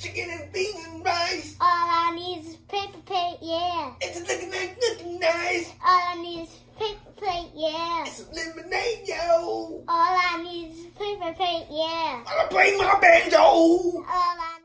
chicken and beans and rice. All I need is paper plate, yeah. It's looking like looking nice. All I need is paper plate, yeah. It's lemonade, yo. All I need is paper plate, yeah. I'll play my banjo. All I